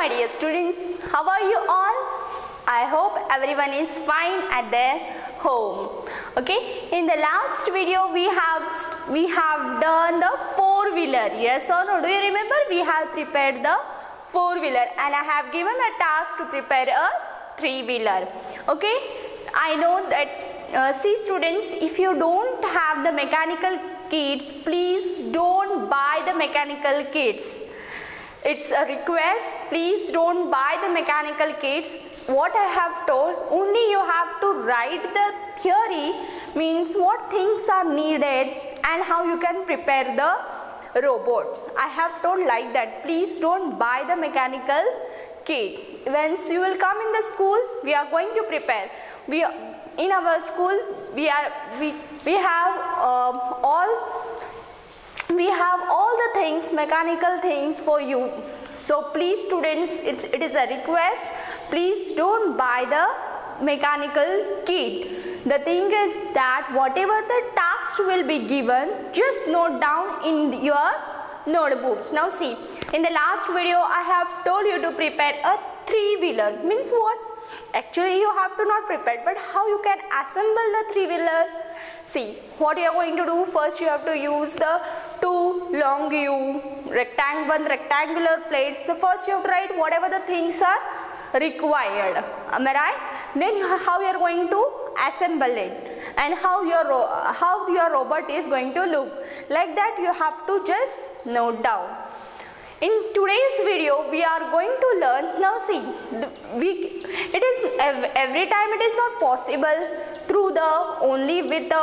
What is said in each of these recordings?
my dear students, how are you all? I hope everyone is fine at their home. Okay, in the last video we have we have done the four wheeler. Yes or no? Do you remember? We have prepared the four wheeler and I have given a task to prepare a three wheeler. Okay, I know that uh, see students, if you don't have the mechanical kits, please don't buy the mechanical kits it's a request. Please don't buy the mechanical kits. What i have told only you have to write the theory means what things are needed and how you can prepare the robot. I have told like that. Please don't buy the mechanical kit. Once you will come in the school we are going to prepare. We in our school we are we we have uh, all we have all the things mechanical things for you. So please students it, it is a request. Please don't buy the mechanical kit. The thing is that whatever the task will be given just note down in your notebook. Now see in the last video i have told you to prepare a three wheeler means what? Actually you have to not prepare but how you can assemble the three wheeler see what you are going to do first you have to use the two long u rectangle one rectangular plates. So first you have to write whatever the things are required. Am i right? Then how you are going to assemble it and how your how your robot is going to look. Like that you have to just note down. In today's video we are going to learn now see we it is every time it is not possible through the only with the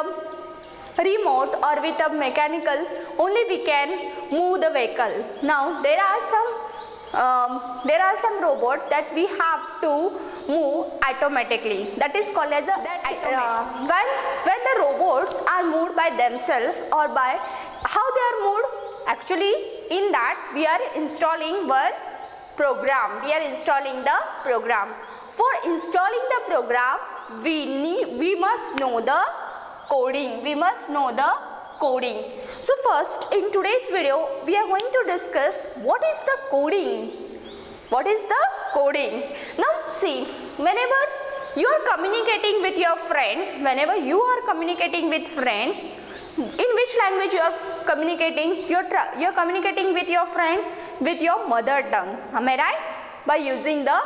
remote or with a mechanical only we can move the vehicle. Now there are some um, there are some robots that we have to move automatically. That is called as a uh, when when the robots are moved by themselves or by how they are moved actually in that we are installing one program. We are installing the program. For installing the program we need we must know the coding. We must know the coding. So first in today's video we are going to discuss what is the coding? What is the coding? Now see whenever you are communicating with your friend whenever you are communicating with friend in which language you are communicating? You're you're communicating with your friend with your mother tongue. Am i right? By using the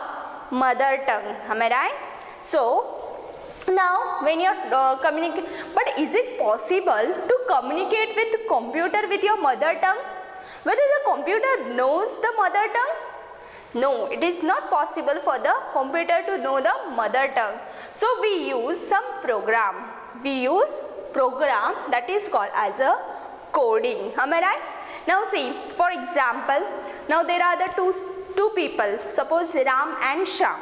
mother tongue. Am i right? So now when you're uh, communicating but is it possible to communicate with computer with your mother tongue? Whether the computer knows the mother tongue? No it is not possible for the computer to know the mother tongue. So we use some program. We use program that is called as a coding. Am i right? Now see for example now there are the two two people. Suppose ram and sham.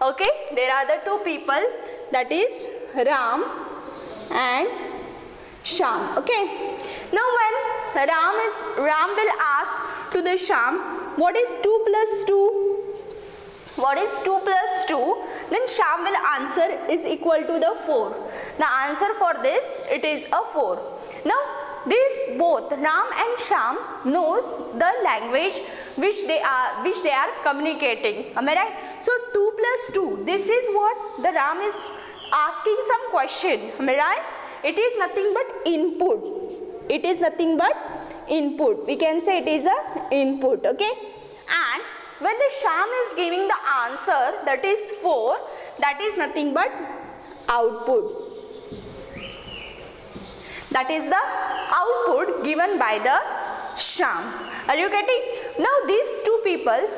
Okay? There are the two people that is ram and sham. Okay. Now when ram is ram will ask to the sham what is 2 plus 2 what is 2 plus 2 then sham will answer is equal to the 4 the answer for this it is a 4 now this both ram and sham knows the language which they are which they are communicating. Am i right? So 2 plus 2 this is what the ram is asking some question am i right? It is nothing but input. It is nothing but input. We can say it is a input okay? And when the sham is giving the answer that is 4 that is nothing but output. That is the output given by the sham. Are you getting? Now these two people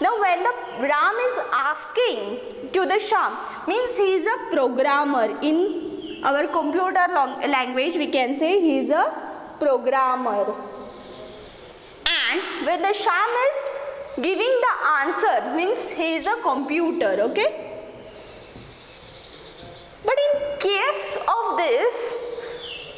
now when the ram is asking to the sham means he is a programmer. In our computer language we can say he is a programmer. And when the sham is giving the answer means he is a computer okay? But in case of this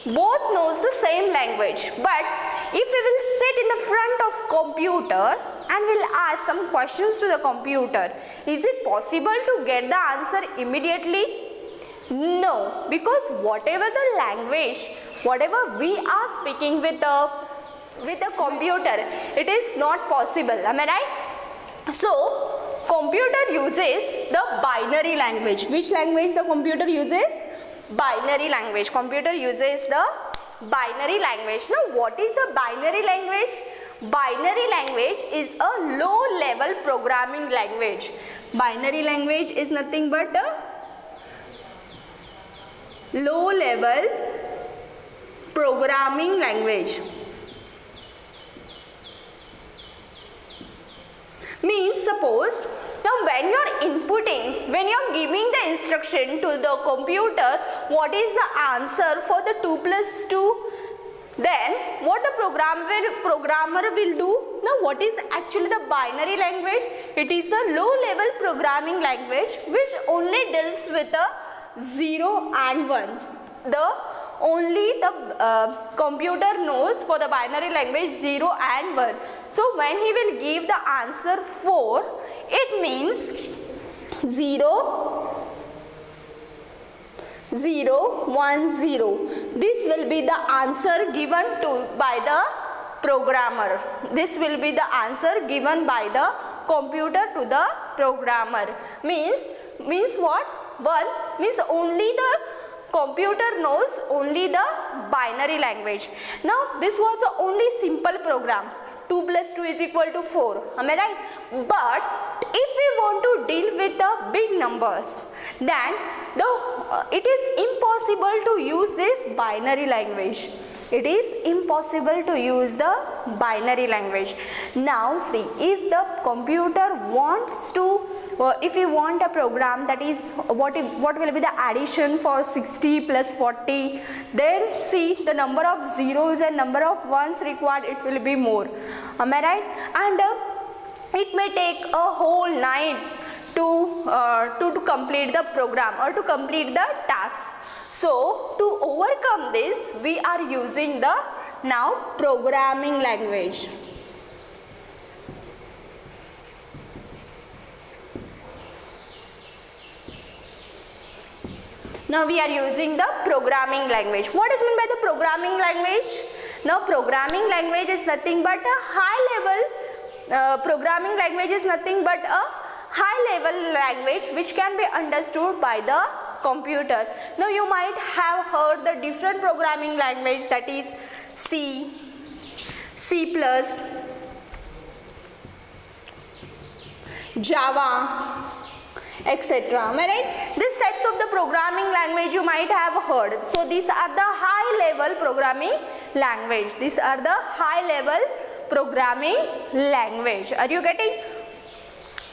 both knows the same language. But if we will sit in the front of computer and will ask some questions to the computer is it possible to get the answer immediately no because whatever the language whatever we are speaking with the with the computer it is not possible am i right So, computer uses the binary language. Which language the computer uses? Binary language. Computer uses the binary language. Now, what is the binary language? Binary language is a low level programming language. Binary language is nothing but a low level programming language. means suppose now when you are inputting when you are giving the instruction to the computer what is the answer for the 2 plus 2 then what the program will, programmer will do? Now what is actually the binary language? It is the low level programming language which only deals with a 0 and 1 the only the uh, computer knows for the binary language 0 and 1. So when he will give the answer 4, it means 0, 0, 1, 0. This will be the answer given to by the programmer. This will be the answer given by the computer to the programmer. Means, means what? 1 means only the computer knows only the binary language. Now this was the only simple program. 2 plus 2 is equal to 4. Am I right? But if we want to deal with the big numbers, then the, uh, it is impossible to use this binary language. It is impossible to use the binary language. Now see if the computer wants to uh, if you want a program that is what if, what will be the addition for 60 plus 40 then see the number of zeros and number of ones required it will be more. Am i right? And uh, it may take a whole night to, uh, to to complete the program or to complete the task so to overcome this we are using the now programming language. Now we are using the programming language. What is meant by the programming language? Now programming language is nothing but a high level uh, programming language is nothing but a high level language which can be understood by the computer. Now you might have heard the different programming language that is C, C+, Java, etc. Am I right? These types of the programming language you might have heard. So these are the high level programming language. These are the high level programming language. Are you getting?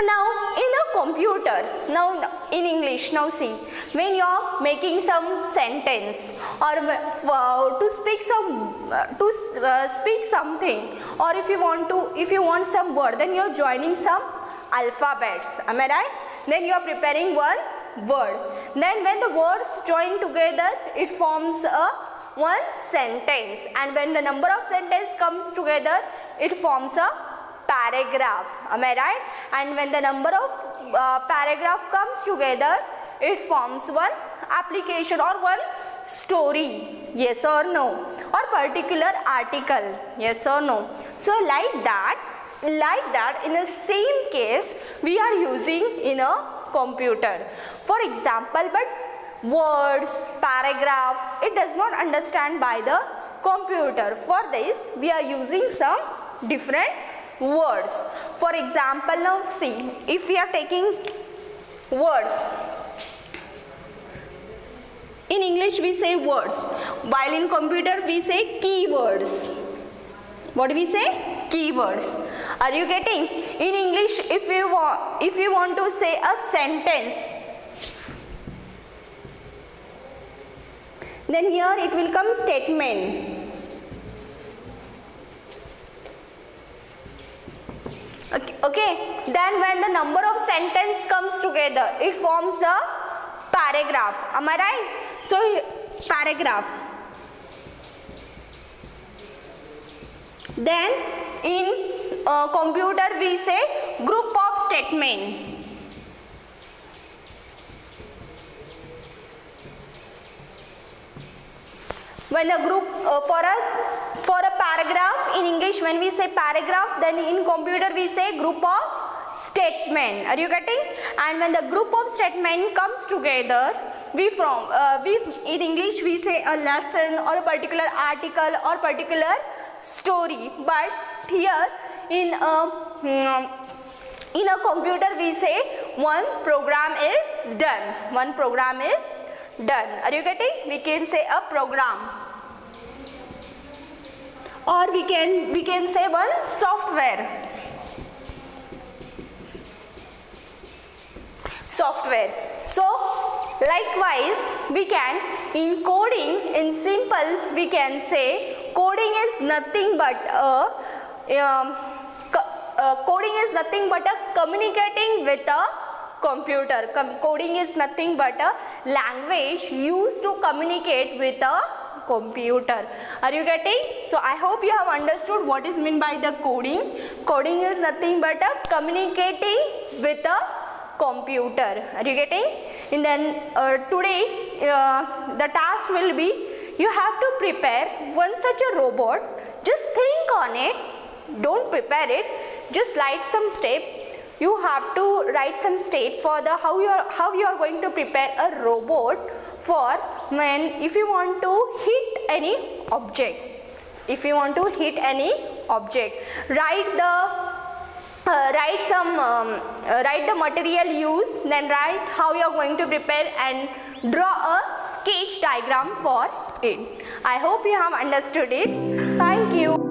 Now in a computer, now in English, now see, when you are making some sentence or uh, to speak some, uh, to uh, speak something or if you want to, if you want some word, then you are joining some alphabets, am I right? Then you are preparing one word. Then when the words join together, it forms a one sentence. And when the number of sentence comes together, it forms a paragraph. Am I right? And when the number of uh, paragraph comes together it forms one application or one story. Yes or no? Or particular article. Yes or no? So like that like that in the same case we are using in a computer. For example but words paragraph it does not understand by the computer for this we are using some different words. For example, now see, if we are taking words, in English we say words, while in computer we say keywords. What do we say? Keywords. Are you getting? In English, if you want, if you want to say a sentence, then here it will come statement. Okay, then when the number of sentence comes together, it forms a paragraph. Am I right? So, paragraph. Then in uh, computer we say group of statement. When the group uh, for us for a paragraph in English when we say paragraph then in computer we say group of statement. Are you getting? And when the group of statement comes together, we from uh, we in English we say a lesson or a particular article or particular story. But here in a um, in a computer we say one program is done. One program is done. Are you getting? We can say a program or we can we can say one software software so likewise we can in coding in simple we can say coding is nothing but a um, uh, coding is nothing but a communicating with a computer. Com coding is nothing but a language used to communicate with a computer. Are you getting? So i hope you have understood what is meant by the coding. Coding is nothing but a communicating with a computer. Are you getting? And then uh, today uh, the task will be you have to prepare one such a robot. Just think on it. Don't prepare it. Just write some step you have to write some state for the how you are how you are going to prepare a robot for when if you want to hit any object. If you want to hit any object. Write the uh, write some um, uh, write the material used then write how you are going to prepare and draw a sketch diagram for it. I hope you have understood it. Thank you